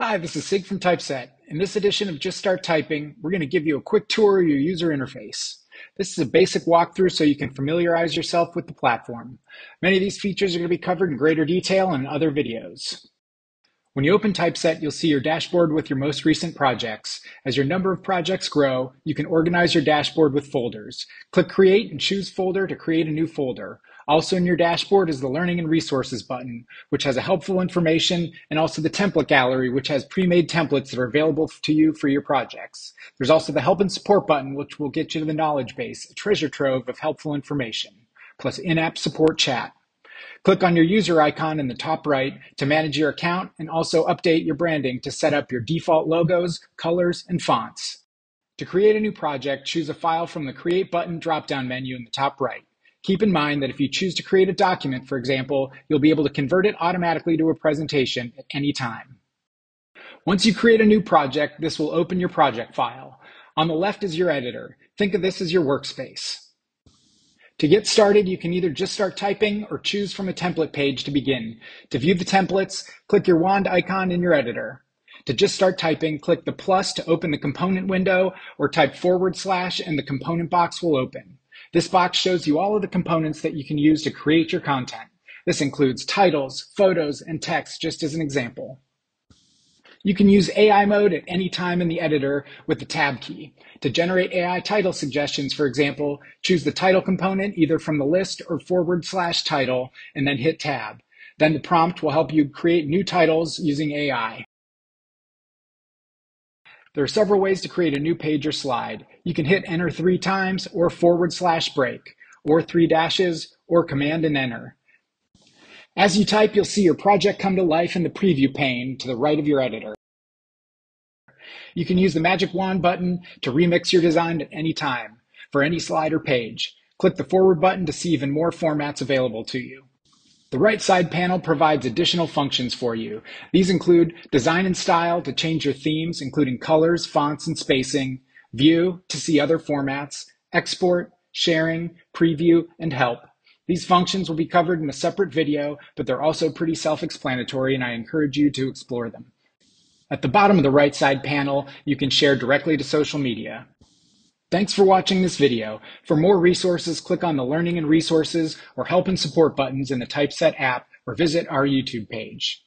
Hi, this is Sig from Typeset. In this edition of Just Start Typing, we're going to give you a quick tour of your user interface. This is a basic walkthrough so you can familiarize yourself with the platform. Many of these features are going to be covered in greater detail in other videos. When you open Typeset, you'll see your dashboard with your most recent projects. As your number of projects grow, you can organize your dashboard with folders. Click Create and choose Folder to create a new folder. Also in your dashboard is the Learning and Resources button, which has a helpful information, and also the Template Gallery, which has pre-made templates that are available to you for your projects. There's also the Help and Support button, which will get you to the knowledge base, a treasure trove of helpful information, plus in-app support chat. Click on your user icon in the top right to manage your account and also update your branding to set up your default logos, colors, and fonts. To create a new project, choose a file from the Create button drop-down menu in the top right. Keep in mind that if you choose to create a document, for example, you'll be able to convert it automatically to a presentation at any time. Once you create a new project, this will open your project file. On the left is your editor. Think of this as your workspace. To get started, you can either just start typing or choose from a template page to begin. To view the templates, click your wand icon in your editor. To just start typing, click the plus to open the component window or type forward slash and the component box will open. This box shows you all of the components that you can use to create your content. This includes titles, photos, and text, just as an example. You can use AI mode at any time in the editor with the tab key. To generate AI title suggestions, for example, choose the title component either from the list or forward slash title and then hit tab. Then the prompt will help you create new titles using AI. There are several ways to create a new page or slide. You can hit enter three times or forward slash break, or three dashes, or command and enter. As you type, you'll see your project come to life in the preview pane to the right of your editor. You can use the magic wand button to remix your design at any time for any slide or page. Click the forward button to see even more formats available to you. The right side panel provides additional functions for you. These include design and style to change your themes, including colors, fonts, and spacing, view to see other formats, export, sharing, preview, and help. These functions will be covered in a separate video, but they're also pretty self-explanatory and I encourage you to explore them. At the bottom of the right side panel, you can share directly to social media. Thanks for watching this video. For more resources, click on the Learning and Resources or Help and Support buttons in the Typeset app or visit our YouTube page.